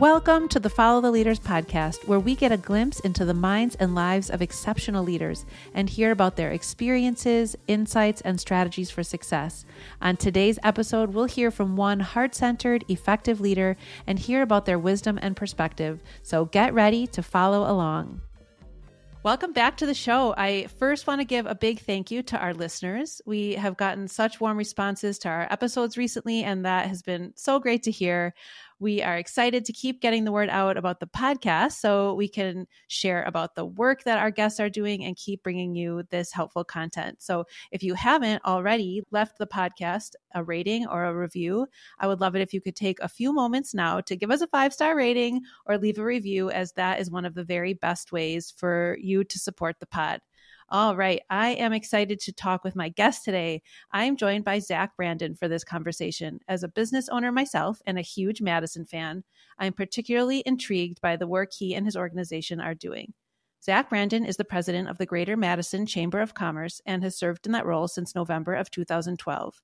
Welcome to the Follow the Leaders podcast, where we get a glimpse into the minds and lives of exceptional leaders and hear about their experiences, insights, and strategies for success. On today's episode, we'll hear from one heart centered, effective leader and hear about their wisdom and perspective. So get ready to follow along. Welcome back to the show. I first want to give a big thank you to our listeners. We have gotten such warm responses to our episodes recently, and that has been so great to hear. We are excited to keep getting the word out about the podcast so we can share about the work that our guests are doing and keep bringing you this helpful content. So if you haven't already left the podcast a rating or a review, I would love it if you could take a few moments now to give us a five star rating or leave a review, as that is one of the very best ways for you to support the pod. All right. I am excited to talk with my guest today. I am joined by Zach Brandon for this conversation. As a business owner myself and a huge Madison fan, I'm particularly intrigued by the work he and his organization are doing. Zach Brandon is the president of the Greater Madison Chamber of Commerce and has served in that role since November of 2012.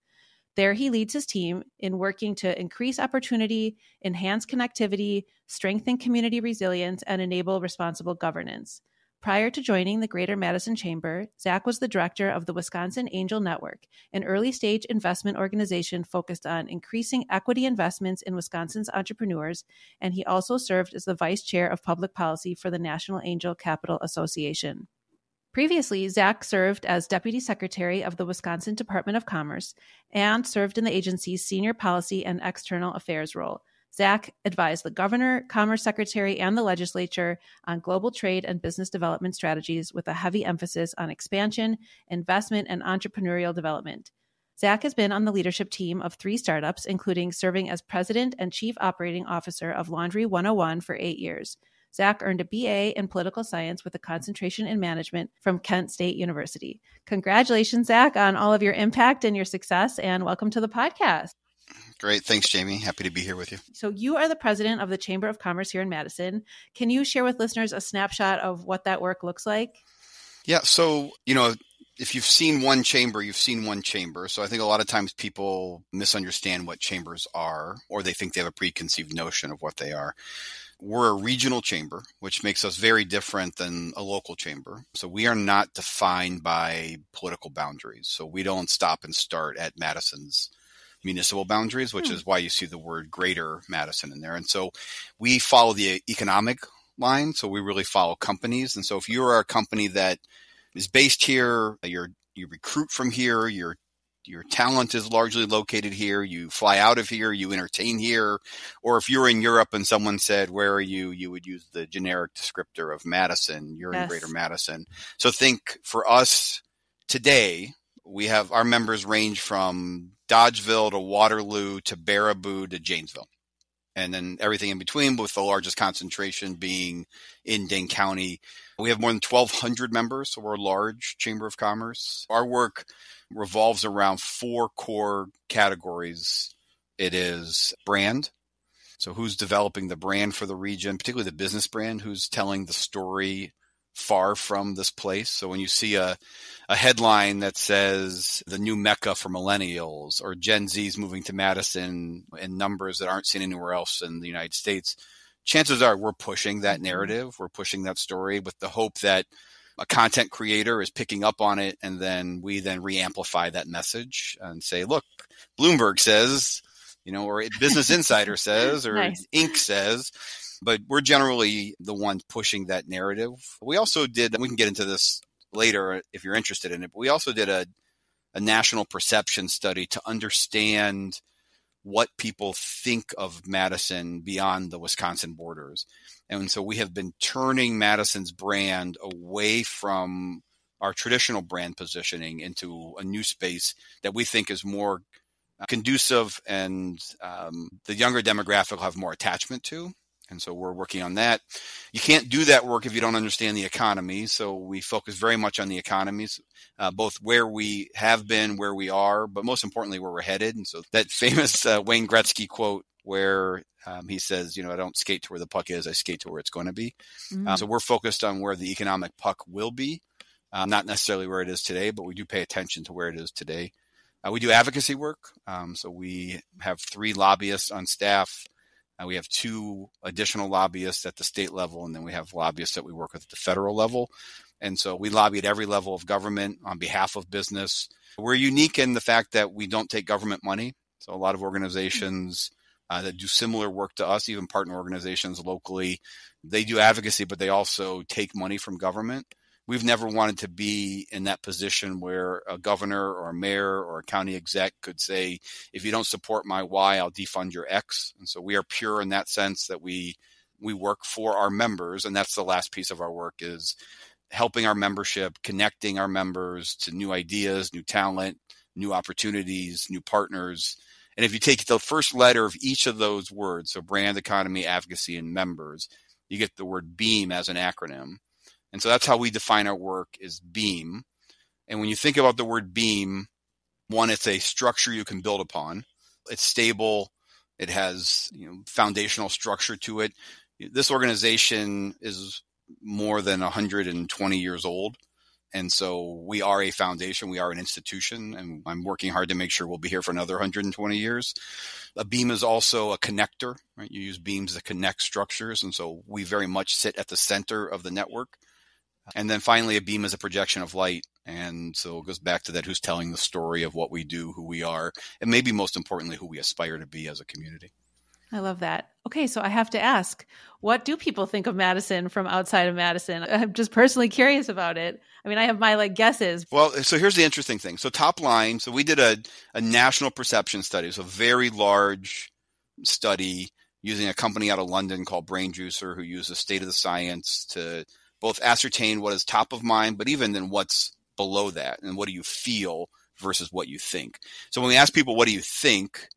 There, he leads his team in working to increase opportunity, enhance connectivity, strengthen community resilience, and enable responsible governance. Prior to joining the Greater Madison Chamber, Zach was the director of the Wisconsin Angel Network, an early stage investment organization focused on increasing equity investments in Wisconsin's entrepreneurs, and he also served as the vice chair of public policy for the National Angel Capital Association. Previously, Zach served as Deputy Secretary of the Wisconsin Department of Commerce and served in the agency's Senior Policy and External Affairs role. Zach advised the governor, commerce secretary, and the legislature on global trade and business development strategies with a heavy emphasis on expansion, investment, and entrepreneurial development. Zach has been on the leadership team of three startups, including serving as president and chief operating officer of Laundry 101 for eight years. Zach earned a BA in political science with a concentration in management from Kent State University. Congratulations, Zach, on all of your impact and your success, and welcome to the podcast. Great. Thanks, Jamie. Happy to be here with you. So, you are the president of the Chamber of Commerce here in Madison. Can you share with listeners a snapshot of what that work looks like? Yeah. So, you know, if you've seen one chamber, you've seen one chamber. So I think a lot of times people misunderstand what chambers are, or they think they have a preconceived notion of what they are. We're a regional chamber, which makes us very different than a local chamber. So we are not defined by political boundaries. So we don't stop and start at Madison's municipal boundaries, which hmm. is why you see the word greater Madison in there. And so we follow the economic line. So we really follow companies. And so if you're a company that is based here, you're, you recruit from here, your your talent is largely located here. You fly out of here, you entertain here. Or if you're in Europe and someone said, Where are you? you would use the generic descriptor of Madison. You're yes. in Greater Madison. So think for us today, we have our members range from Dodgeville to Waterloo to Baraboo to Janesville. And then everything in between, with the largest concentration being in Dane County. We have more than 1,200 members, so we're a large chamber of commerce. Our work revolves around four core categories it is brand. So, who's developing the brand for the region, particularly the business brand, who's telling the story far from this place. So when you see a, a headline that says the new Mecca for millennials or Gen Z's moving to Madison in numbers that aren't seen anywhere else in the United States, chances are we're pushing that mm-hmm. narrative. We're pushing that story with the hope that a content creator is picking up on it and then we then re-amplify that message and say, look, Bloomberg says, you know, or Business Insider says, or nice. Inc says, but we're generally the ones pushing that narrative. We also did, we can get into this later if you're interested in it, but we also did a, a national perception study to understand what people think of Madison beyond the Wisconsin borders. And so we have been turning Madison's brand away from our traditional brand positioning into a new space that we think is more conducive and um, the younger demographic will have more attachment to. And so we're working on that. You can't do that work if you don't understand the economy. So we focus very much on the economies, uh, both where we have been, where we are, but most importantly, where we're headed. And so that famous uh, Wayne Gretzky quote where um, he says, you know, I don't skate to where the puck is, I skate to where it's going to be. Mm-hmm. Uh, so we're focused on where the economic puck will be, uh, not necessarily where it is today, but we do pay attention to where it is today. Uh, we do advocacy work. Um, so we have three lobbyists on staff Uh, we have two additional lobbyists at the state level, and then we have lobbyists that we work with at the federal level. And so we lobby at every level of government on behalf of business. We're unique in the fact that we don't take government money. So a lot of organizations uh, that do similar work to us, even partner organizations locally, they do advocacy, but they also take money from government. We've never wanted to be in that position where a governor or a mayor or a county exec could say, if you don't support my Y, I'll defund your X. And so we are pure in that sense that we we work for our members, and that's the last piece of our work is helping our membership, connecting our members to new ideas, new talent, new opportunities, new partners. And if you take the first letter of each of those words, so brand, economy, advocacy, and members, you get the word BEAM as an acronym. And so that's how we define our work is BEAM. And when you think about the word BEAM, one, it's a structure you can build upon. It's stable. It has you know, foundational structure to it. This organization is more than 120 years old. And so we are a foundation, we are an institution, and I'm working hard to make sure we'll be here for another 120 years. A beam is also a connector, right? You use beams to connect structures, and so we very much sit at the center of the network. And then finally, a beam is a projection of light. And so it goes back to that who's telling the story of what we do, who we are, and maybe most importantly, who we aspire to be as a community. I love that. Okay, so I have to ask, what do people think of Madison from outside of Madison? I'm just personally curious about it. I mean, I have my like guesses. Well, so here's the interesting thing. So top line, so we did a, a national perception study, so very large study using a company out of London called BrainJuicer, who uses state of the science to both ascertain what is top of mind, but even then what's below that and what do you feel versus what you think. So when we ask people, what do you think?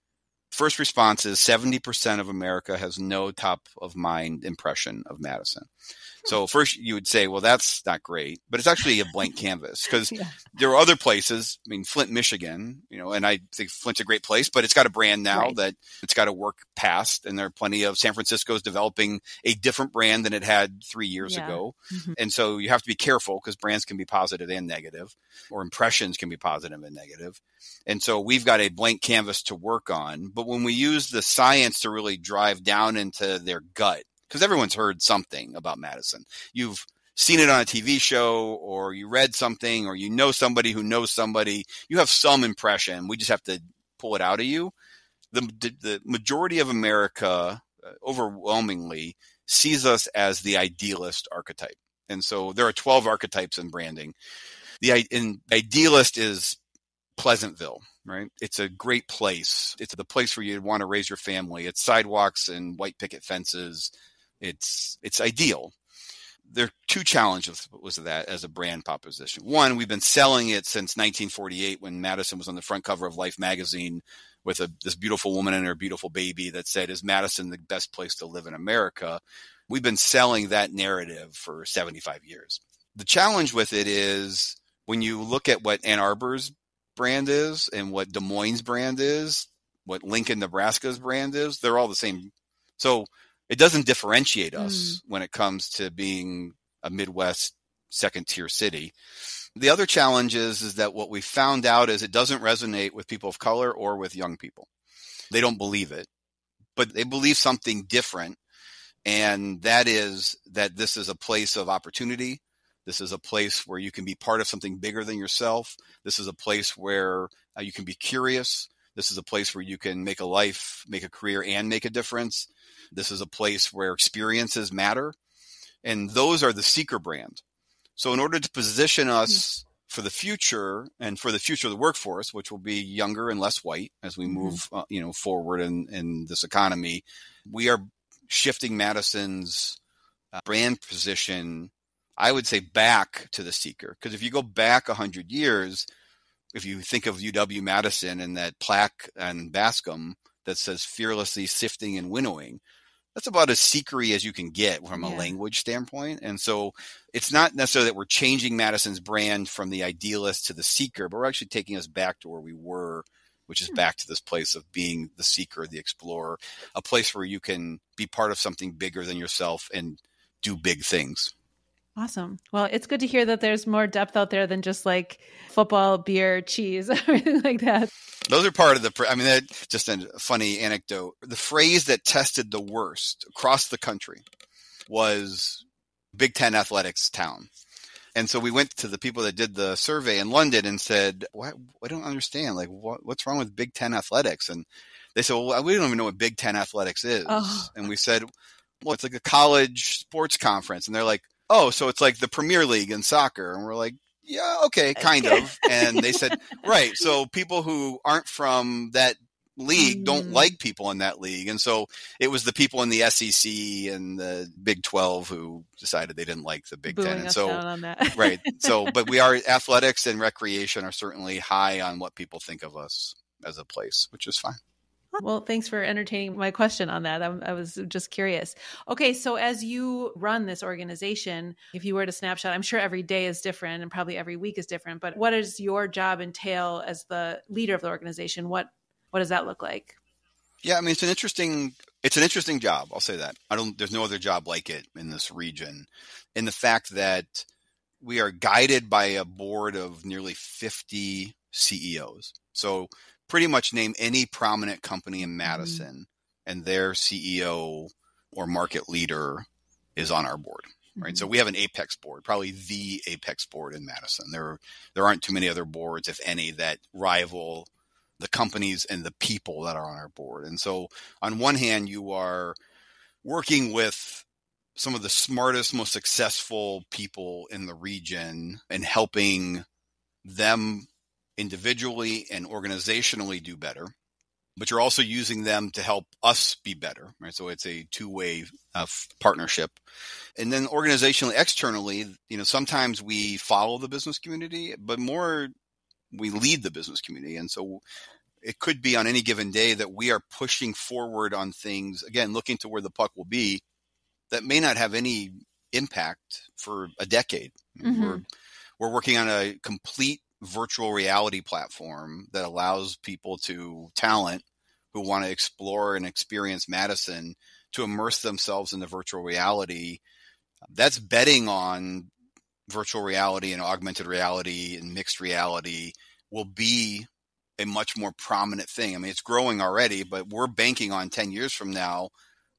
First response is 70% of America has no top of mind impression of Madison. So first you would say, well, that's not great, but it's actually a blank canvas because yeah. there are other places. I mean, Flint, Michigan, you know, and I think Flint's a great place, but it's got a brand now right. that it's got to work past. And there are plenty of San Francisco's developing a different brand than it had three years yeah. ago. Mm-hmm. And so you have to be careful because brands can be positive and negative, or impressions can be positive and negative. And so we've got a blank canvas to work on. But when we use the science to really drive down into their gut, because everyone's heard something about Madison. You've seen it on a TV show or you read something or you know somebody who knows somebody. You have some impression. We just have to pull it out of you. The, the majority of America uh, overwhelmingly sees us as the idealist archetype. And so there are 12 archetypes in branding. The in, idealist is Pleasantville, right? It's a great place. It's the place where you'd want to raise your family. It's sidewalks and white picket fences, it's it's ideal. There are two challenges was that as a brand proposition. One, we've been selling it since 1948 when Madison was on the front cover of Life magazine with a, this beautiful woman and her beautiful baby that said, "Is Madison the best place to live in America?" We've been selling that narrative for 75 years. The challenge with it is when you look at what Ann Arbor's brand is and what Des Moines' brand is, what Lincoln, Nebraska's brand is, they're all the same. So it doesn't differentiate us mm. when it comes to being a Midwest second tier city. The other challenge is, is that what we found out is it doesn't resonate with people of color or with young people. They don't believe it, but they believe something different. And that is that this is a place of opportunity. This is a place where you can be part of something bigger than yourself. This is a place where uh, you can be curious. This is a place where you can make a life, make a career, and make a difference. This is a place where experiences matter. And those are the seeker brand. So in order to position hmm. us for the future and for the future of the workforce, which will be younger and less white as we mm-hmm. move, uh, you know, forward in, in this economy, we are shifting Madison's uh, brand position, I would say back to the seeker. Because if you go back a 100 years, if you think of UW Madison and that plaque on Bascom that says fearlessly sifting and winnowing, that's about as secrecy as you can get from a yeah. language standpoint. And so it's not necessarily that we're changing Madison's brand from the idealist to the seeker, but we're actually taking us back to where we were, which is hmm. back to this place of being the seeker, the explorer, a place where you can be part of something bigger than yourself and do big things. Awesome. Well, it's good to hear that there's more depth out there than just like football, beer, cheese, everything like that. Those are part of the. I mean, that just a funny anecdote. The phrase that tested the worst across the country was Big Ten athletics town. And so we went to the people that did the survey in London and said, "What? I don't understand. Like, what, what's wrong with Big Ten athletics?" And they said, "Well, we don't even know what Big Ten athletics is." Oh. And we said, "Well, it's like a college sports conference." And they're like, oh, so it's like the Premier League in soccer. And we're like, yeah, okay, kind of. And they said, right. So people who aren't from that league don't mm. like people in that league. And so it was the people in the SEC and the Big 12 who decided they didn't like the Big Booing 10. And so, right. So, but we are athletics and recreation are certainly high on what people think of us as a place, which is fine. Well, thanks for entertaining my question on that. I, I, was just curious. Okay, so as you run this organization, if you were to snapshot, I'm sure every day is different and probably every week is different. But what does your job entail as the leader of the organization? What what does that look like? Yeah, I mean it's an interesting it's an interesting job. I'll say that. I don't. There's no other job like it in this region, in the fact that we are guided by a board of nearly 50 CEOs. So pretty much name any prominent company in mm-hmm. Madison mm-hmm. and their CEO or market leader is on our board. Right. Mm-hmm. So we have an apex board, probably the apex board in Madison. There, there aren't too many other boards, if any, that rival the companies and the people that are on our board. And so on one hand, you are working with some of the smartest, most successful people in the region and helping them individually and organizationally do better but you're also using them to help us be better right? So it's a two-way uh, partnership. And then organizationally externally you know sometimes we follow the business community but more we lead the business community. And so it could be on any given day that we are pushing forward on things again looking to where the puck will be that may not have any impact for a decade. Mm-hmm. we're, we're working on a complete virtual reality platform that allows people to talent who want to explore and experience Madison to immerse themselves in the virtual reality. That's betting on virtual reality and augmented reality and mixed reality will be a much more prominent thing. I mean, it's growing already, but we're banking on 10 years from now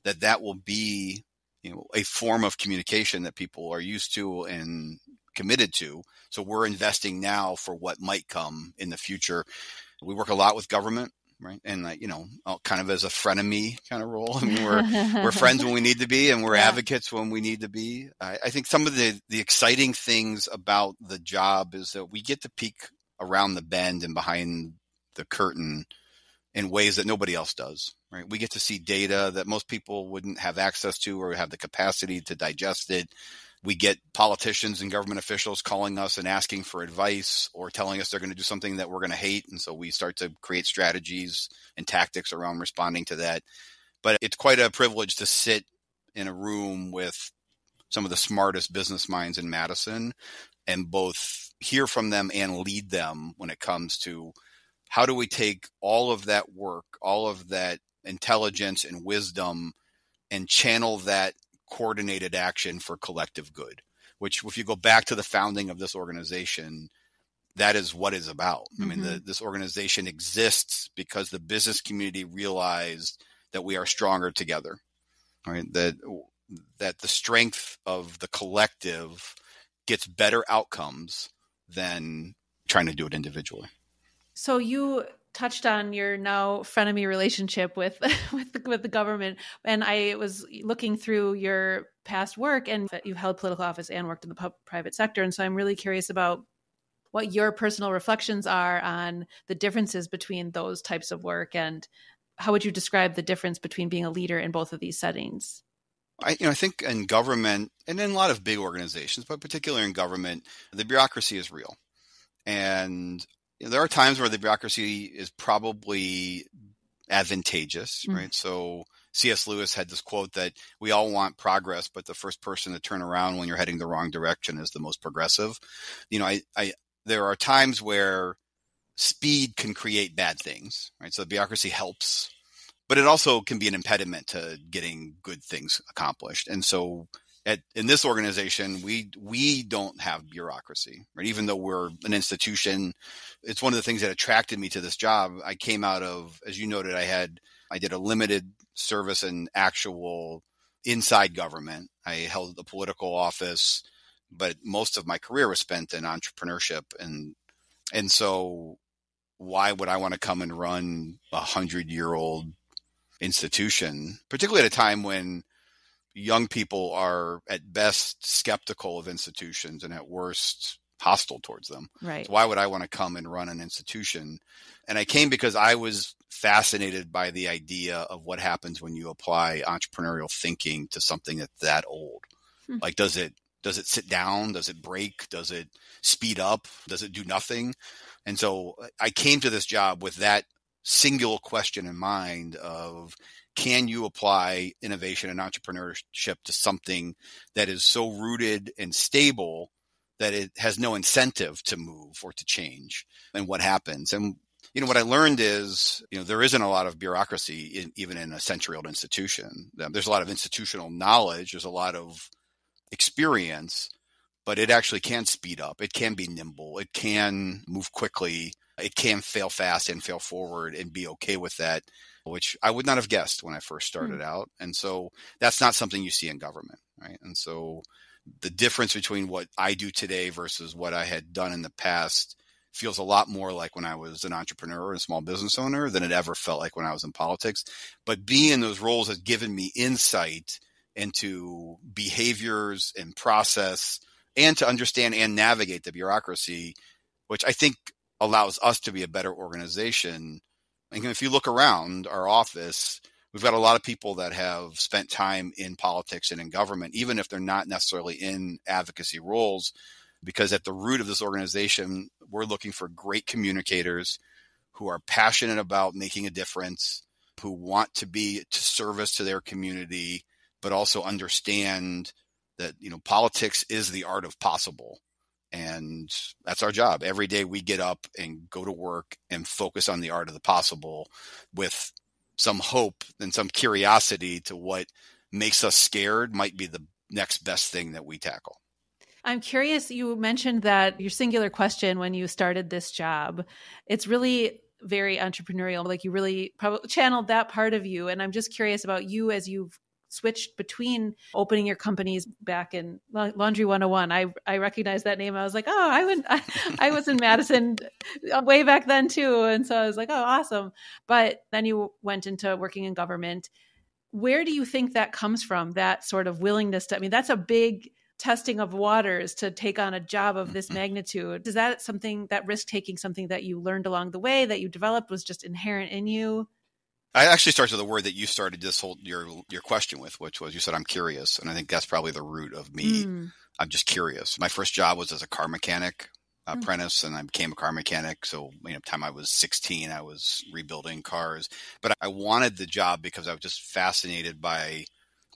that that will be, you know, a form of communication that people are used to and committed to. So we're investing now for what might come in the future. We work a lot with government, right? And you know, kind of as a frenemy kind of role. I mean, we're we're friends when we need to be, and we're yeah. advocates when we need to be. I, I think some of the the exciting things about the job is that we get to peek around the bend and behind the curtain in ways that nobody else does right we get to see data that most people wouldn't have access to or have the capacity to digest it we get politicians and government officials calling us and asking for advice or telling us they're going to do something that we're going to hate. And so we start to create strategies and tactics around responding to that. But it's quite a privilege to sit in a room with some of the smartest business minds in Madison and both hear from them and lead them when it comes to how do we take all of that work, all of that intelligence and wisdom and channel that coordinated action for collective good, which if you go back to the founding of this organization, that is what is about. Mm-hmm. I mean, the, mm-hmm. this organization exists because the business community realized that we are stronger together. Right? That that the strength of the collective gets better outcomes than trying to do it individually. So you touched on your now frenemy relationship with with the, with the government. And i was looking through your past work and you've held political office and worked in the pub, private sector. And so i'm really curious about what your personal reflections are on the differences between those types of work and how would you describe the difference between being a leader in both of these settings? I, you know, I think in government and in a lot of big organizations, but particularly in government, the bureaucracy is real. And there are times where the bureaucracy is probably advantageous, mm-hmm. right? So C.S. Lewis had this quote that we all want progress, but the first person to turn around when you're heading the wrong direction is the most progressive. You know, I, I there are times where speed can create bad things, right? So the bureaucracy helps, but it also can be an impediment to getting good things accomplished. And so at in this organization, we we don't have bureaucracy, right? Even though we're an institution, it's one of the things that attracted me to this job. I came out of, as you noted, I had I did a limited service and actual inside government. I held a political office, but most of my career was spent in entrepreneurship and and so why would I want to come and run a hundred year old institution, particularly at a time when young people are at best skeptical of institutions and at worst hostile towards them. Right. So why would I want to come and run an institution? And I came because I was fascinated by the idea of what happens when you apply entrepreneurial thinking to something that's that old. Hmm. Like does it does it sit down? Does it break? Does it speed up? Does it do nothing? And so I came to this job with that single question in mind of can you apply innovation and entrepreneurship to something that is so rooted and stable that it has no incentive to move or to change and what happens? And you know what i learned is you know there isn't a lot of bureaucracy in, even in a century old institution um, there's a lot of institutional knowledge there's a lot of experience but it actually can speed up it can be nimble it can move quickly it can fail fast and fail forward and be okay with that, which I would not have guessed when I first hmm. started mm. out. And so that's not something you see in government, right? And so the difference between what I do today versus what I had done in the past feels a lot more like when I was an entrepreneur and small business owner than it ever felt like when I was in politics. But being in those roles has given me insight into behaviors and process and to understand and navigate the bureaucracy, which I think allows us to be a better organization. And if you look around our office, we've got a lot of people that have spent time in politics and in government, even if they're not necessarily in advocacy roles, because at the root of this organization, we're looking for great communicators who are passionate about making a difference, who want to be to service to their community, but also understand that, you know, politics is the art of possible and that's our job. Every day we get up and go to work and focus on the art of the possible with some hope and some curiosity to what makes us scared might be the next best thing that we tackle. I'm curious, you mentioned that your singular question when you started this job, it's really very entrepreneurial. Like you really probably channeled that part of you. And I'm just curious about you as you've switched between opening your companies back in Laundry 101. I I recognize that name. I was like, oh, I went, I, I was in Madison way back then too, and so I was like, oh, awesome. But then you went into working in government. Where do you think that comes from? That sort of willingness to. I mean, that's a big testing of waters to take on a job of this mm-hmm. magnitude. Is that something that risk taking something that you learned along the way that you developed was just inherent in you? I actually started with the word that you started this whole your your question with, which was you said I'm curious, and I think that's probably the root of me. Mm. I'm just curious. My first job was as a car mechanic mm. apprentice, and I became a car mechanic. So, you know, time I was 16, I was rebuilding cars, but I wanted the job because I was just fascinated by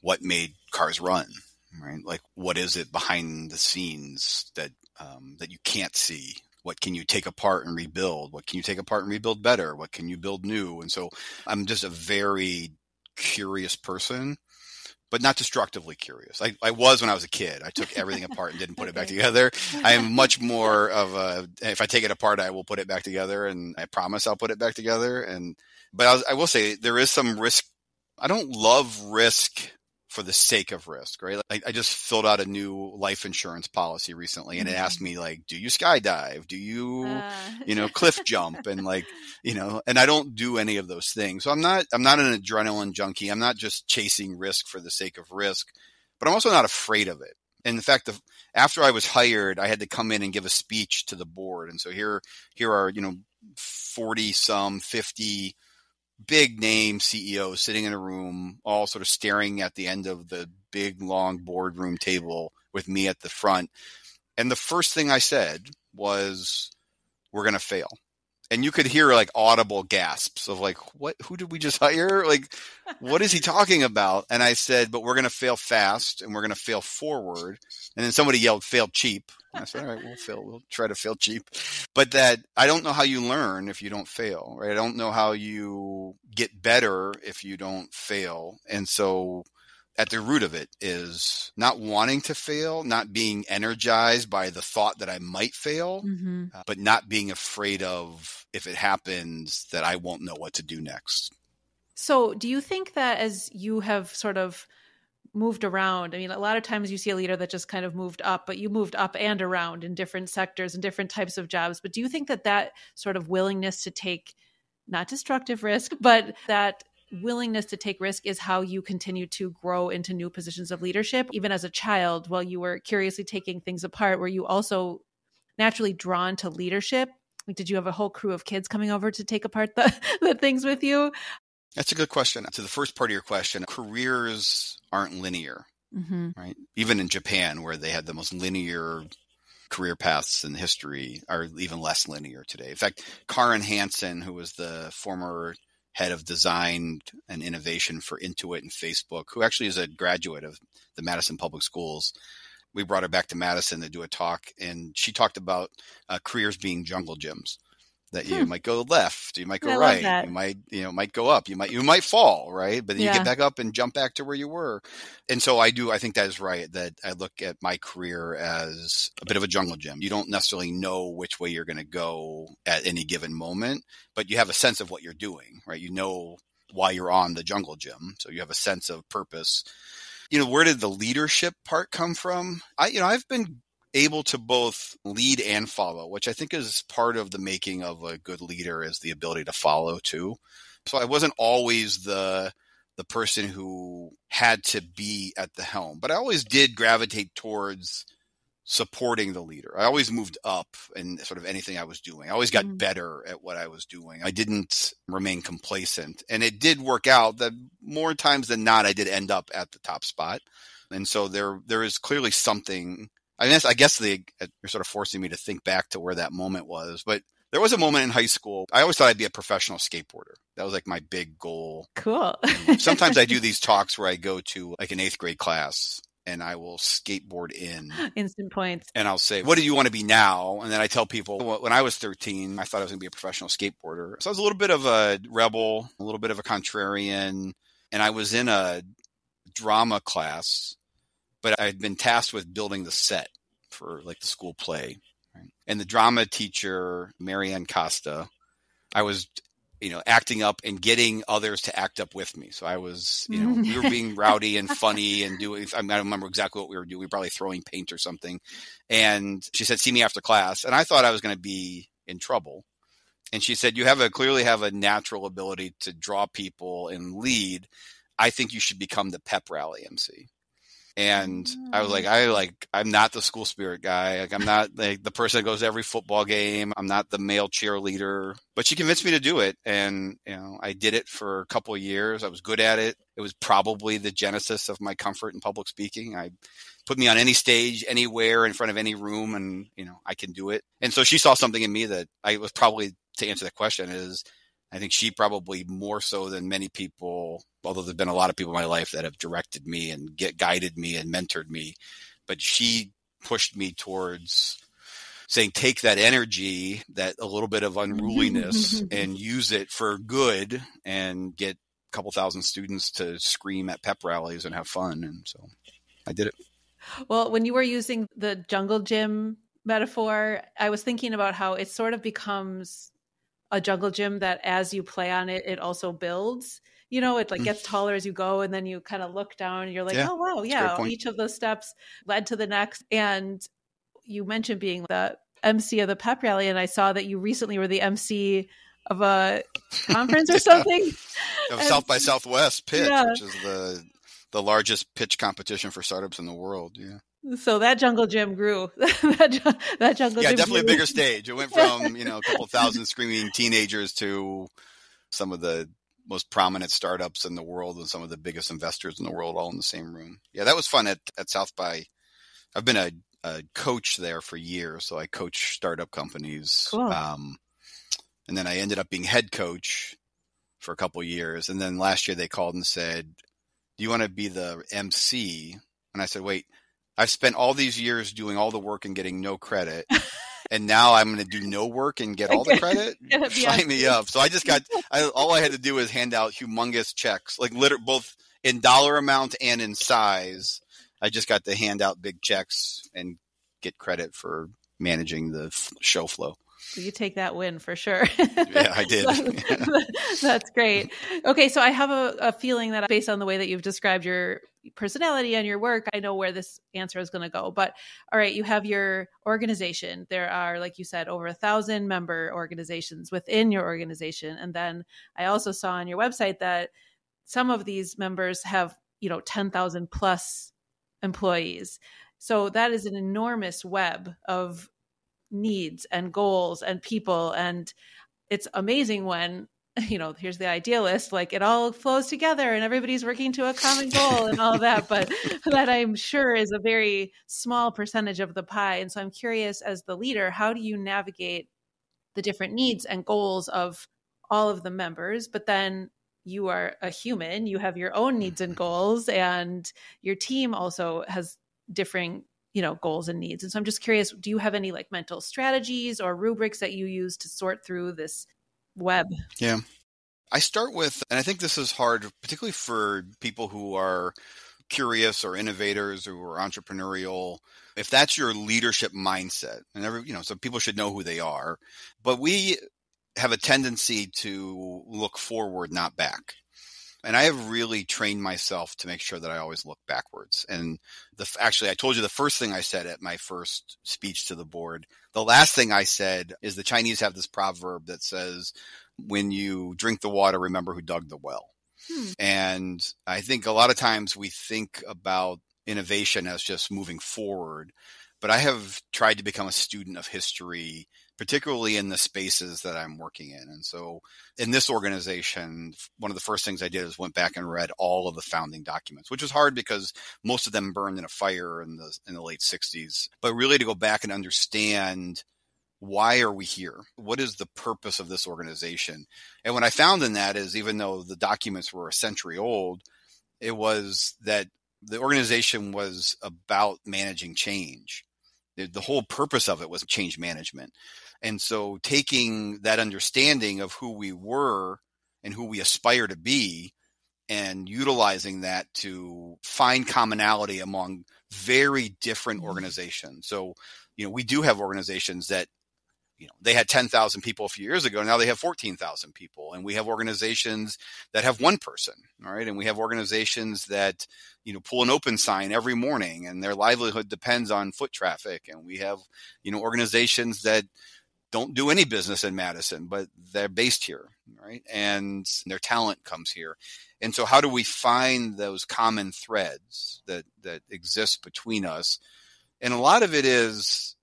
what made cars run. Right, like what is it behind the scenes that um, that you can't see what can you take apart and rebuild? What can you take apart and rebuild better? What can you build new? And so I'm just a very curious person, but not destructively curious. I, I was when I was a kid. I took everything apart and didn't put it back together. I am much more of a, if I take it apart, I will put it back together and I promise I'll put it back together. And, but I, was, I will say there is some risk. I don't love risk for the sake of risk, right? Like I just filled out a new life insurance policy recently and it asked mm-hmm. me like, do you skydive? Do you, uh. you know, cliff jump? And like, you know, and I don't do any of those things. So I'm not, I'm not an adrenaline junkie. I'm not just chasing risk for the sake of risk, but I'm also not afraid of it. And in fact, the, after I was hired, I had to come in and give a speech to the board. And so here, here are, you know, 40 some 50 big name CEOs sitting in a room, all sort of staring at the end of the big, long boardroom table with me at the front. And the first thing I said was, We're going to fail. And you could hear like audible gasps of like, what, who did we just hire? Like, what is he talking about? And I said, but we're going to fail fast and we're going to fail forward. And then somebody yelled, fail cheap. I said, all right, we'll fail. We'll try to fail cheap. But that I don't know how you learn if you don't fail, right? I don't know how you get better if you don't fail. And so at the root of it is not wanting to fail, not being energized by the thought that I might fail, mm-hmm. uh, but not being afraid of if it happens that I won't know what to do next. So, do you think that as you have sort of moved around. I mean, a lot of times you see a leader that just kind of moved up, but you moved up and around in different sectors and different types of jobs. But do you think that that sort of willingness to take not destructive risk, but that willingness to take risk is how you continue to grow into new positions of leadership even as a child while you were curiously taking things apart were you also naturally drawn to leadership like did you have a whole crew of kids coming over to take apart the, the things with you that's a good question. To the first part of your question, careers aren't linear, mm-hmm. right? Even in Japan, where they had the most linear career paths in history, are even less linear today. In fact, Kaaren Hanson, who was the former head of design and innovation for Intuit and Facebook, who actually is a graduate of the Madison Public Schools, we brought her back to Madison to do a talk, and she talked about uh, careers being jungle gyms that you hmm. might go left, you might go I right, you might you know might go up, you might you might fall, right? But then yeah. you get back up and jump back to where you were. And so I do I think that is right that I look at my career as a bit of a jungle gym. You don't necessarily know which way you're going to go at any given moment, but you have a sense of what you're doing, right? You know why you're on the jungle gym, so you have a sense of purpose you know where did the leadership part come from i you know i've been able to both lead and follow, which I think is part of the making of a good leader is the ability to follow too. So I wasn't always the the person who had to be at the helm, but I always did gravitate towards supporting the leader. I always moved up in sort of anything I was doing. I always got mm. better at what I was doing. I didn't remain complacent. And it did work out that more times than not I did end up at the top spot. And so there there is clearly something I guess I guess they uh, you're sort of forcing me to think back to where that moment was, but there was a moment in high school. I always thought I'd be a professional skateboarder. That was like my big goal. Cool. sometimes I do these talks where I go to like an eighth grade class and I will skateboard in instant points. And I'll say, "What do you want to be now?" And then I tell people, when I was 13, I thought I was going to be a professional skateboarder. So I was a little bit of a rebel, a little bit of a contrarian, and I was in a drama class but I'd been tasked with building the set for like the school play. Right? And the drama teacher, Marianne Costa, I was, you know, acting up and getting others to act up with me. So I was, you know, we were being rowdy and funny and doing, I, don't remember exactly what we were doing. We were probably throwing paint or something. And she said, see me after class. And I thought I was going to be in trouble. And she said, you have a clearly have a natural ability to draw people and lead. I think you should become the pep rally MC and I was like, mm. I like, I'm not the school spirit guy. Like, I'm not like the person that goes to every football game. I'm not the male cheerleader. But she convinced me to do it, and you know, I did it for a couple of years. I was good at it. It was probably the genesis of my comfort in public speaking. I put me on any stage, anywhere, in front of any room, and you know, I can do it. And so she saw something in me that I was probably to answer that question is I think she probably more so than many people, although there've been a lot of people in my life that have directed me and get guided me and mentored me, but she pushed me towards saying take that energy, that a little bit of unruliness and use it for good and get a couple thousand students to scream at pep rallies and have fun. And so I did it. Well, when you were using the jungle gym metaphor, I was thinking about how it sort of becomes a jungle gym that as you play on it, it also builds. You know, it like mm. gets taller as you go, and then you kind of look down and you're like, yeah, oh wow, yeah, each of those steps led to the next. And you mentioned being the MC of the pep rally, and I saw that you recently were the MC of a conference or something. of South by Southwest pitch, yeah. which is the the largest pitch competition for startups in the world. Yeah. So that jungle gym grew. that, that jungle yeah, gym definitely grew. a bigger stage. It went from you know a couple thousand screaming teenagers to some of the most prominent startups in the world and some of the biggest investors in the world all in the same room. Yeah, that was fun at at South by. I've been a, a coach there for years, so I coach startup companies. Cool. Um, and then I ended up being head coach for a couple years, and then last year they called and said, "Do you want to be the MC?" And I said, "Wait." I've spent all these years doing all the work and getting no credit. and now I'm going to do no work and get all the credit. Sign me up. So I just got I, all I had to do was hand out humongous checks, like liter- both in dollar amount and in size. I just got to hand out big checks and get credit for managing the show flow. You take that win for sure. yeah, I did. That's great. Okay, so I have a, a, feeling that based on the way that you've described your personality and your work, I know where this answer is going to go. But all right, you have your organization. There are, like you said, over a thousand member organizations within your organization. And then I also saw on your website that some of these members have, you know, 10,000 plus employees. So that is an enormous web of needs and goals and people. And it's amazing when you know here's the idealist like it all flows together and everybody's working to a common goal and all that. But that i'm sure is a very small percentage of the pie. And so i'm curious as the leader how do you navigate the different needs and goals of all of the members? But then you are a human you have your own needs and goals and your team also has differing you know goals and needs. And so i'm just curious do you have any like mental strategies or rubrics that you use to sort through this web? Yeah. I start with and i think this is hard particularly for people who are curious or innovators or entrepreneurial if that's your leadership mindset and every you know so people should know who they are. But we have a tendency to look forward not back and I have really trained myself to make sure that I always look backwards. And the actually, I told you the first thing I said at my first speech to the board. The last thing I said is the Chinese have this proverb that says, "When you drink the water, remember who dug the well." Hmm. And I think a lot of times we think about innovation as just moving forward, but I have tried to become a student of history particularly in the spaces that I'm working in. And so in this organization, one of the first things I did is went back and read all of the founding documents, which was hard because most of them burned in a fire in the in the late 60s. But really to go back and understand why are we here? What is the purpose of this organization? And what I found in that is even though the documents were a century old, it was that the organization was about managing change. The whole purpose of it was change management. And so taking that understanding of who we were and who we aspire to be and utilizing that to find commonality among very different mm-hmm. organizations. So, you know, we do have organizations that you know they had 10,000 people a few years ago now they have 14,000 people and we have organizations that have one person all right and we have organizations that you know pull an open sign every morning and their livelihood depends on foot traffic and we have you know organizations that don't do any business in Madison, but they're based here, right? And their talent comes here. And so how do we find those common threads that that exist between us? And a lot of it is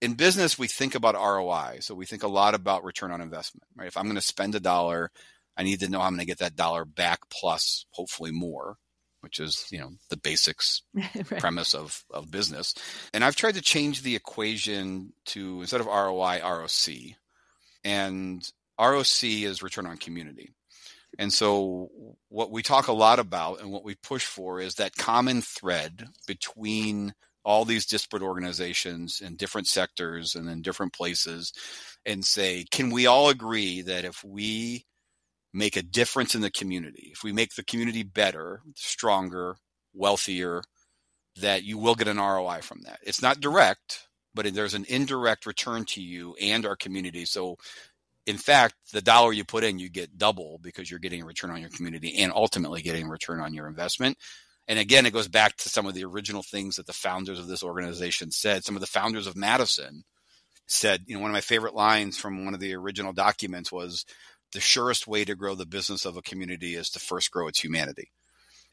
in business we think about ROI. So we think a lot about return on investment, right? If I'm going to spend a dollar, I need to know I'm going to get that dollar back plus hopefully more which is you know the basics right. premise of of business. And I've tried to change the equation to instead of ROI, ROC, and ROC is return on community. And so, what we talk a lot about and what we push for is that common thread between all these disparate organizations in different sectors and in different places, and say, can we all agree that if we make a difference in the community, if we make the community better, stronger, wealthier, that you will get an ROI from that. It's not direct, but there's an indirect return to you and our community. So, in fact, the dollar you put in, you get double because you're getting a return on your community and ultimately getting a return on your investment. And again, it goes back to some of the original things that the founders of this organization said. Some of the founders of Madison said, you know, one of my favorite lines from one of the original documents was the surest way to grow the business of a community is to first grow its humanity.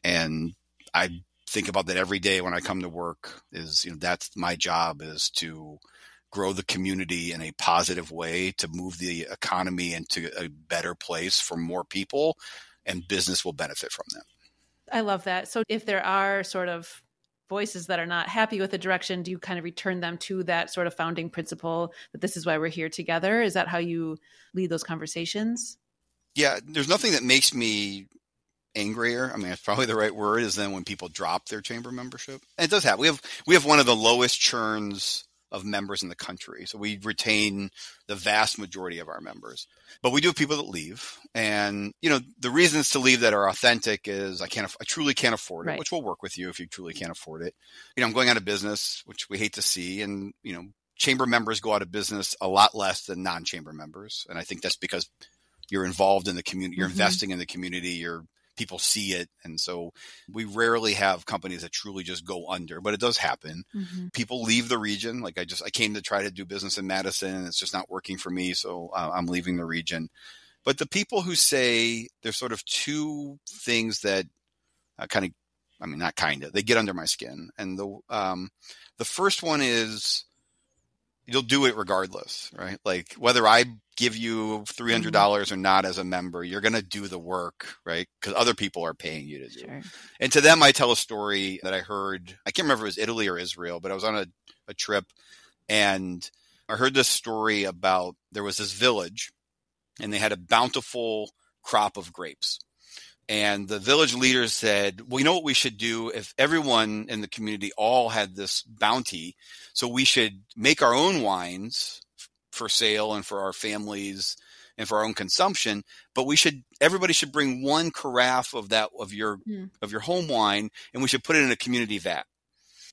And I think about that every day when I come to work is, you know, that's my job is to grow the community in a positive way to move the economy into a better place for more people and business will benefit from that. I love that. So if there are sort of voices that are not happy with the direction do you kind of return them to that sort of founding principle that this is why we're here together? Is that how you lead those conversations? Yeah there's nothing that makes me angrier. I mean it's probably the right word is then when people drop their chamber membership. And it does happen. We have we have one of the lowest churns of members in the country. So we retain the vast majority of our members. But we do have people that leave. And, you know, the reasons to leave that are authentic is I can't, I truly can't afford it, right. which will work with you if you truly can't afford it. You know, I'm going out of business, which we hate to see. And, you know, chamber members go out of business a lot less than non-chamber members. And I think that's because you're involved in the community, you're mm-hmm. investing in the community, you're people see it. And so we rarely have companies that truly just go under, but it does happen. Mm-hmm. People leave the region. Like I just, I came to try to do business in Madison and it's just not working for me. So uh, I'm leaving the region. But the people who say there's sort of two things that uh, kind of, I mean, not kind of, they get under my skin. And the, um, the first one is you'll do it regardless, right? Like whether I give you $300 mm-hmm. or not as a member, you're going to do the work, right? Because other people are paying you to do sure. And to them, I tell a story that I heard. I can't remember if it was Italy or Israel, but I was on a, a trip and I heard this story about there was this village and they had a bountiful crop of grapes. And the village leaders said, well, you know what we should do if everyone in the community all had this bounty? So we should make our own wines for sale and for our families and for our own consumption. But we should, everybody should bring one carafe of that, of your, mm. of your home wine and we should put it in a community vat.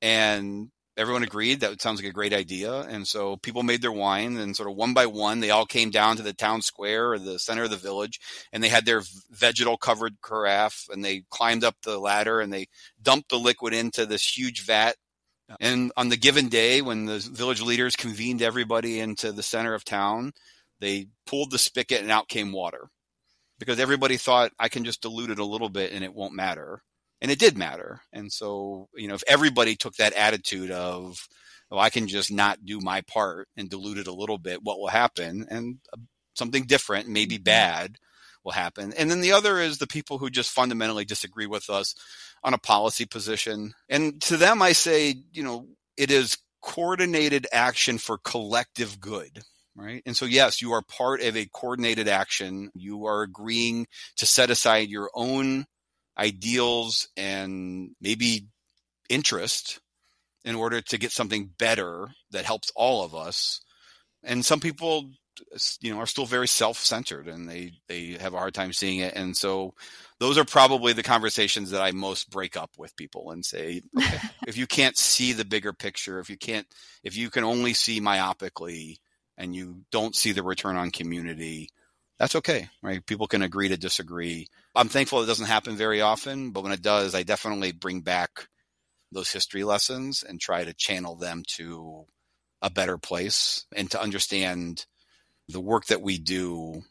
And everyone agreed that sounds like a great idea. And so people made their wine and sort of one by one, they all came down to the town square or the center of the village and they had their vegetal covered carafe and they climbed up the ladder and they dumped the liquid into this huge vat. And on the given day, when the village leaders convened everybody into the center of town, they pulled the spigot and out came water because everybody thought I can just dilute it a little bit and it won't matter and it did matter. And so, you know, if everybody took that attitude of, oh, I can just not do my part and dilute it a little bit, what will happen? And uh, something different, maybe mm-hmm. bad, will happen. And then the other is the people who just fundamentally disagree with us on a policy position. And to them, I say, you know, it is coordinated action for collective good right? And so, yes, you are part of a coordinated action. You are agreeing to set aside your own ideals and maybe interest in order to get something better that helps all of us. And some people, you know, are still very self-centered and they they have a hard time seeing it. And so, those are probably the conversations that I most break up with people and say, okay, if you can't see the bigger picture, if you can't, if you can only see myopically and you don't see the return on community, that's okay, right? People can agree to disagree. I'm thankful it doesn't happen very often, but when it does, I definitely bring back those history lessons and try to channel them to a better place and to understand the work that we do.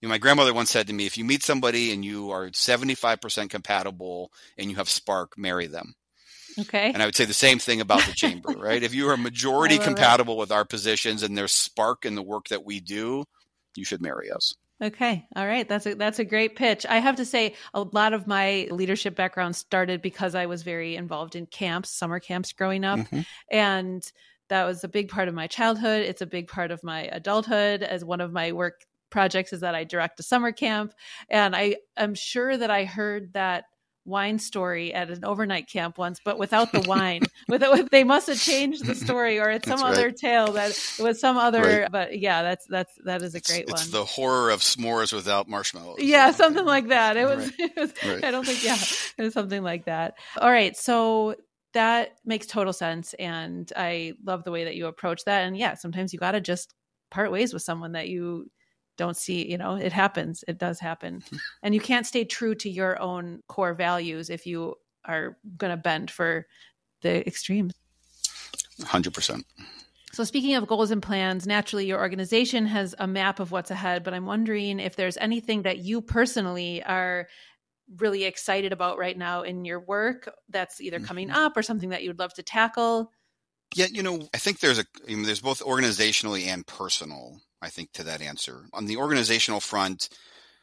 You know, my grandmother once said to me, if you meet somebody and you are 75% compatible and you have spark, marry them. Okay. And I would say the same thing about the chamber, right? If you are majority compatible it. with our positions and there's spark in the work that we do, you should marry us. Okay. All right. That's a that's a great pitch. I have to say a lot of my leadership background started because I was very involved in camps, summer camps growing up. Mm-hmm. And that was a big part of my childhood. It's a big part of my adulthood as one of my work projects is that I direct a summer camp. And I am sure that I heard that wine story at an overnight camp once, but without the wine. with it, they must have changed the story, or it's some right. other tale that it was some other. Right. But yeah, that's that's that is a great it's, one. It's the horror of s'mores without marshmallows. Yeah, something like that. It was. Right. It was I don't think. Yeah, it was something like that. All right, so. That makes total sense. And I love the way that you approach that. And yeah, sometimes you got to just part ways with someone that you don't see you know it happens it does happen. And you can't stay true to your own core values if you are going to bend for the extremes. 100% so speaking of goals and plans naturally your organization has a map of what's ahead but i'm wondering if there's anything that you personally are really excited about right now in your work that's either coming mm-hmm. up or something that you would love to tackle? Yeah you know i think there's a I mean, there's both organizationally and personal I think, to that answer. On the organizational front,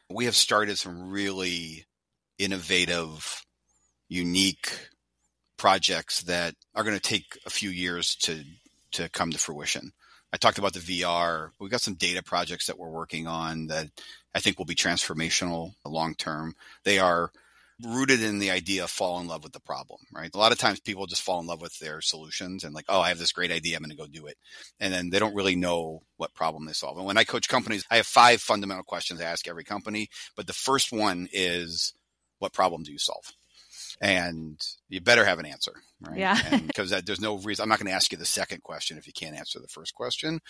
we have started some really innovative, unique projects that are going to take a few years to to come to fruition. I talked about the VR. We've got some data projects that we're working on that I think will be transformational long term. They are rooted in the idea of fall in love with the problem, right? A lot of times people just fall in love with their solutions and like, oh, I have this great idea, I'm going to go do it. And then they don't really know what problem they solve. And when I coach companies, I have five fundamental questions I ask every company, but the first one is what problem do you solve? And you better have an answer, right? Yeah. Because there's no reason. I'm not going to ask you the second question if you can't answer the first question.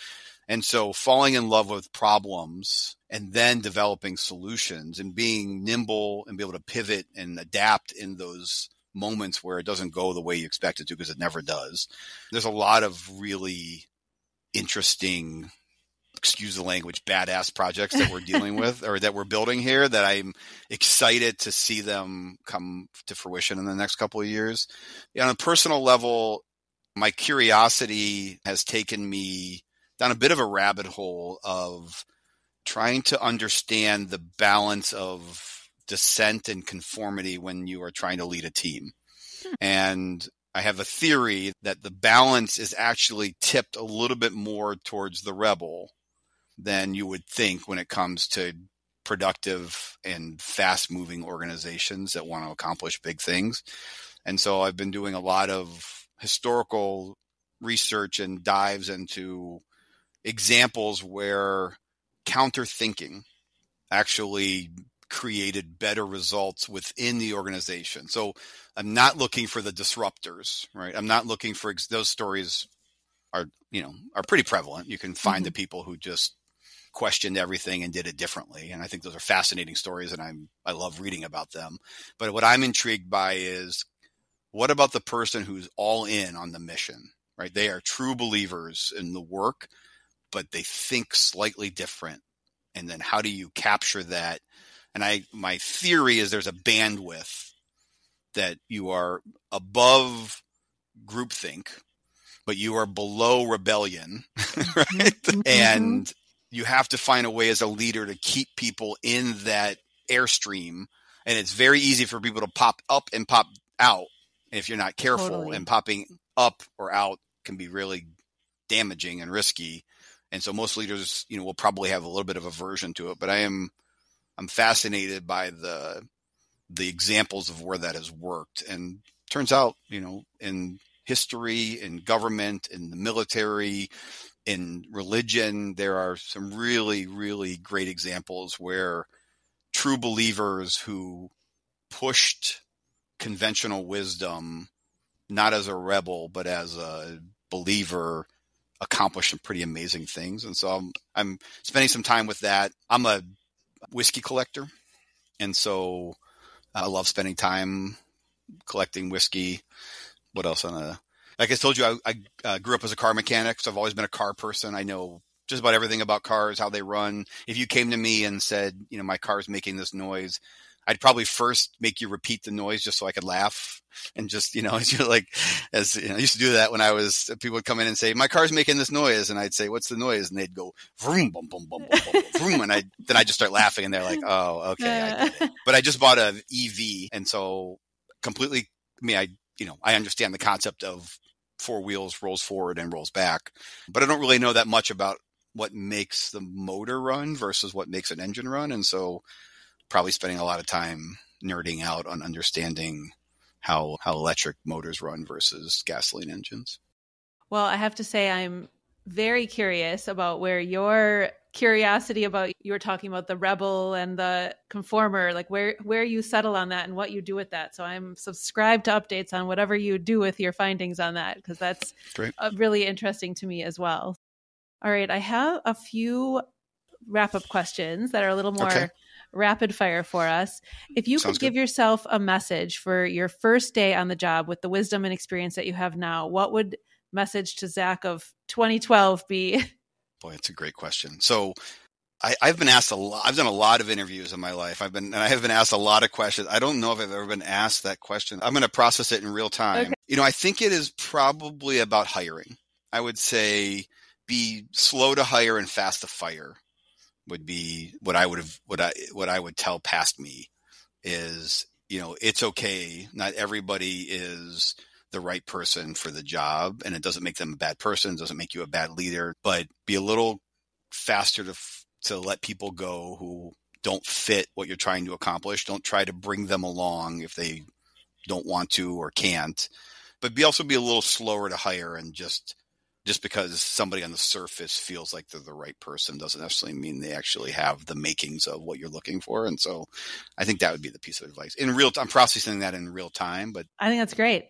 And so, falling in love with problems and then developing solutions and being nimble and be able to pivot and adapt in those moments where it doesn't go the way you expect it to because it never does. There's a lot of really interesting excuse the language, badass projects that we're dealing with or that we're building here that I'm excited to see them come to fruition in the next couple of years. On a personal level, my curiosity has taken me down a bit of a rabbit hole of trying to understand the balance of dissent and conformity when you are trying to lead a team. Hmm. And I have a theory that the balance is actually tipped a little bit more towards the rebel than you would think when it comes to productive and fast moving organizations that want to accomplish big things. And so I've been doing a lot of historical research and dives into examples where counter thinking actually created better results within the organization. So I'm not looking for the disruptors, right? I'm not looking for ex- those stories are, you know, are pretty prevalent. You can find mm-hmm. the people who just questioned everything and did it differently. And I think those are fascinating stories and I'm, I love reading about them. But what I'm intrigued by is what about the person who's all in on the mission, right? They are true believers in the work, but they think slightly different. And then how do you capture that? And I, my theory is there's a bandwidth that you are above groupthink, but you are below rebellion, right? Mm-hmm. And you have to find a way as a leader to keep people in that airstream. And it's very easy for people to pop up and pop out. If you're not careful totally. and popping up or out can be really damaging and risky. And so most leaders, you know, will probably have a little bit of aversion to it, but I am, I'm fascinated by the, the examples of where that has worked. And turns out, you know, in history, in government, in the military, in religion, there are some really, really great examples where true believers who pushed conventional wisdom, not as a rebel, but as a believer, accomplished some pretty amazing things. And so I'm, I'm spending some time with that. I'm a whiskey collector. And so I love spending time collecting whiskey. What else on a like I told you, I, I uh, grew up as a car mechanic, so I've always been a car person. I know just about everything about cars, how they run. If you came to me and said, you know, my car's making this noise, I'd probably first make you repeat the noise just so I could laugh and just, you know, as you like, as you know, I used to do that when I was, people would come in and say, my car's making this noise. And I'd say, what's the noise? And they'd go, vroom, boom, boom, boom, boom, boom, vroom. And I, then I just start laughing and they're like, oh, okay. I but I just bought a EV. And so completely, I mean, I, you know, I understand the concept of four wheels rolls forward and rolls back. But I don't really know that much about what makes the motor run versus what makes an engine run. And so probably spending a lot of time nerding out on understanding how how electric motors run versus gasoline engines. Well, I have to say I'm very curious about where your curiosity about you were talking about the rebel and the conformer like where where you settle on that and what you do with that so i'm subscribed to updates on whatever you do with your findings on that because that's Great. really interesting to me as well all right i have a few wrap up questions that are a little more okay. rapid fire for us if you Sounds could give good. yourself a message for your first day on the job with the wisdom and experience that you have now what would message to zach of 2012 be Boy, it's a great question. So I, have been asked a lot. I've done a lot of interviews in my life. I've been, and I have been asked a lot of questions. I don't know if I've ever been asked that question. I'm going to process it in real time. Okay. You know, I think it is probably about hiring. I would say be slow to hire and fast to fire would be what I would have, what I, what I would tell past me is, you know, it's okay. Not everybody is, the right person for the job and it doesn't make them a bad person doesn't make you a bad leader but be a little faster to to let people go who don't fit what you're trying to accomplish. Don't try to bring them along if they don't want to or can't. But be also be a little slower to hire and just just because somebody on the surface feels like they're the right person doesn't necessarily mean they actually have the makings of what you're looking for. And so I think that would be the piece of advice in real time, I'm processing that in real time. But I think that's great.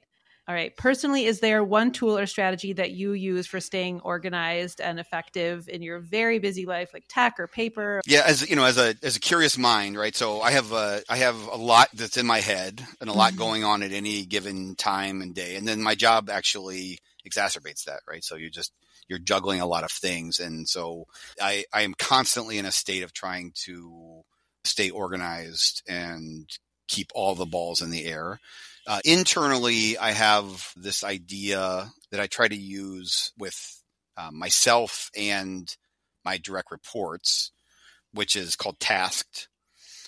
All right. Personally, is there one tool or strategy that you use for staying organized and effective in your very busy life, like tech or paper? Yeah, as you know, as a as a curious mind, right? So I have a I have a lot that's in my head and a lot mm-hmm. going on at any given time and day, and then my job actually exacerbates that, right? So you just you're juggling a lot of things, and so I I am constantly in a state of trying to stay organized and keep all the balls in the air. Uh, internally, I have this idea that I try to use with uh, myself and my direct reports, which is called Tasked.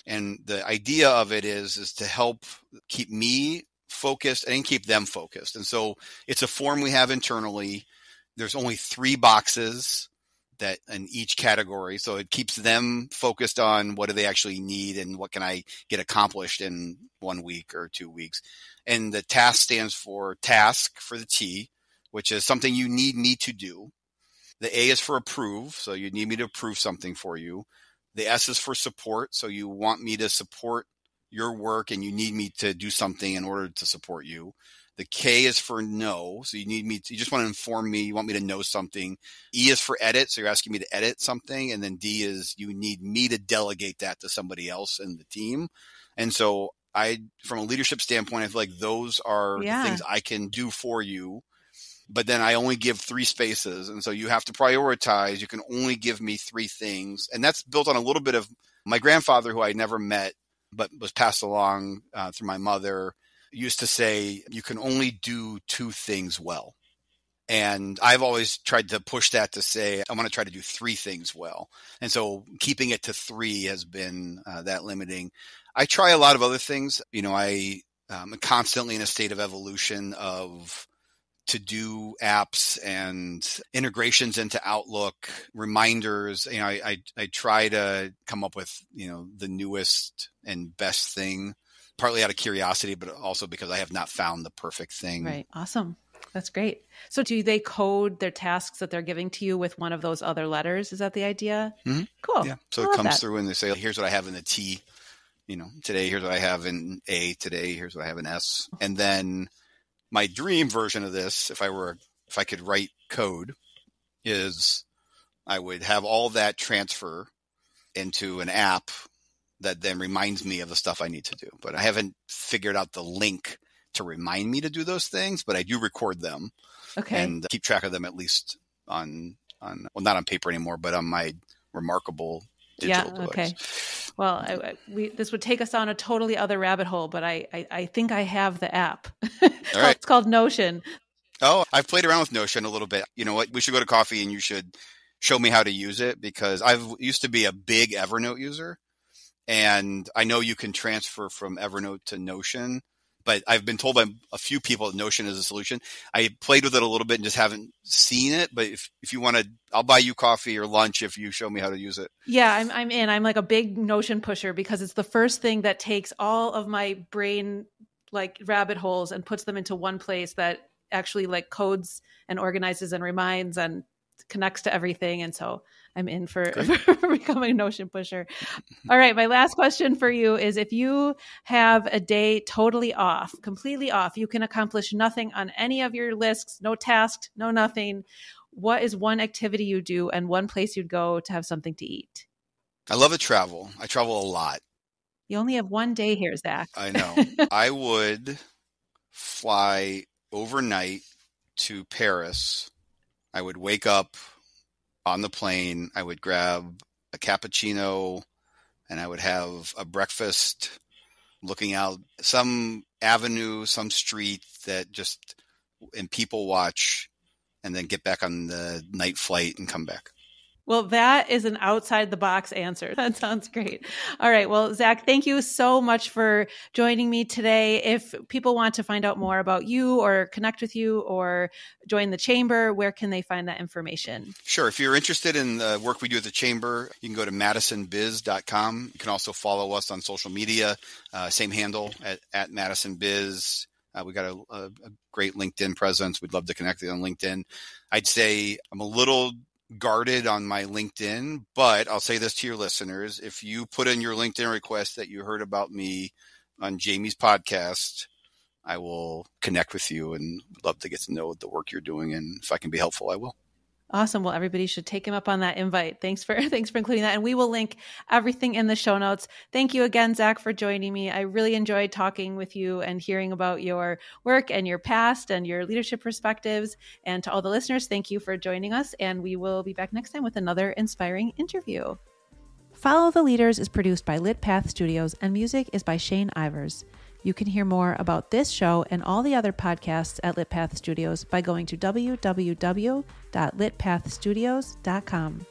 And the idea of it is is to help keep me focused and keep them focused. And so it's a form we have internally. There's only three boxes that in each category. So it keeps them focused on what do they actually need and what can I get accomplished in one week or two weeks. And the task stands for task for the T, which is something you need me to do. The A is for approve. So you need me to approve something for you. The S is for support. So you want me to support your work and you need me to do something in order to support you. The K is for know. So you need me to, you just want to inform me. You want me to know something. E is for edit. So you're asking me to edit something. And then D is you need me to delegate that to somebody else in the team. And so I, from a leadership standpoint, I feel like those are yeah. the things I can do for you. But then I only give three spaces. And so you have to prioritize. You can only give me three things. And that's built on a little bit of my grandfather, who I never met, but was passed along uh, through my mother used to say you can only do two things well. And I've always tried to push that to say, I want to try to do three things well. And so keeping it to three has been uh, that limiting. I try a lot of other things. You know, I um, am constantly in a state of evolution of to do apps and integrations into Outlook, reminders. You know, I, I, I try to come up with, you know, the newest and best thing partly out of curiosity, but also because I have not found the perfect thing. Right. Awesome. That's great. So, do they code their tasks that they're giving to you with one of those other letters? Is that the idea? Mm-hmm. Cool. Yeah. So I it comes that. through and they say, "Here's what I have in the T." You know, today here's what I have in A. Today here's what I have in S. And then my dream version of this, if I were, if I could write code, is I would have all that transfer into an app that then reminds me of the stuff I need to do. But I haven't figured out the link to remind me to do those things, but I do record them. Okay. And keep track of them at least on on well not on paper anymore, but on my reMarkable yeah, device. okay. Well, I, I, we, this would take us on a totally other rabbit hole, but I, I, I think I have the app. All right. It's called Notion. Oh, I've played around with Notion a little bit. You know what? We should go to coffee and you should show me how to use it because I've used to be a big Evernote user and I know you can transfer from Evernote to Notion, but I've been told by a few people that Notion is a solution. I played with it a little bit and just haven't seen it. But if, if you want to, I'll buy you coffee or lunch if you show me how to use it. Yeah, I'm, I'm in. I'm like a big Notion pusher because it's the first thing that takes all of my brain like rabbit holes and puts them into one place that actually like codes and organizes and reminds and connects to everything. And so I'm in for, for becoming a Notion pusher. All right. My last question for you is if you have a day totally off, completely off, you can accomplish nothing on any of your lists, no task, no nothing. What is one activity you do and one place you'd go to have something to eat? I love to travel. I travel a lot. You only have one day here, Zach. I know. I would fly overnight to Paris. I would wake up on the plane, I would grab a cappuccino and I would have a breakfast looking out some avenue, some street that just and people watch and then get back on the night flight and come back. Well, that is an outside the box answer. That sounds great. All right. Well, Zach, thank you so much for joining me today. If people want to find out more about you or connect with you or join the chamber, where can they find that information? Sure. If you're interested in the work we do at the chamber, you can go to madisonbiz.com. You can also follow us on social media, uh, same handle at, at madisonbiz. Uh, we got a, a, a, great LinkedIn presence. We'd love to connect you on LinkedIn. I'd say I'm a little guarded on my LinkedIn, but I'll say this to your listeners. If you put in your LinkedIn request that you heard about me on Jamie's podcast, I will connect with you and love to get to know the work you're doing. And if I can be helpful, I will. Awesome. Well, everybody should take him up on that invite. Thanks for thanks for including that. And we will link everything in the show notes. Thank you again, Zach, for joining me. I really enjoyed talking with you and hearing about your work and your past and your leadership perspectives. And to all the listeners, thank you for joining us. And we will be back next time with another inspiring interview. Follow the Leaders is produced by Lit Path Studios and music is by Shane Ivers. You can hear more about this show and all the other podcasts at Litpath Studios by going to www.litpathstudios.com.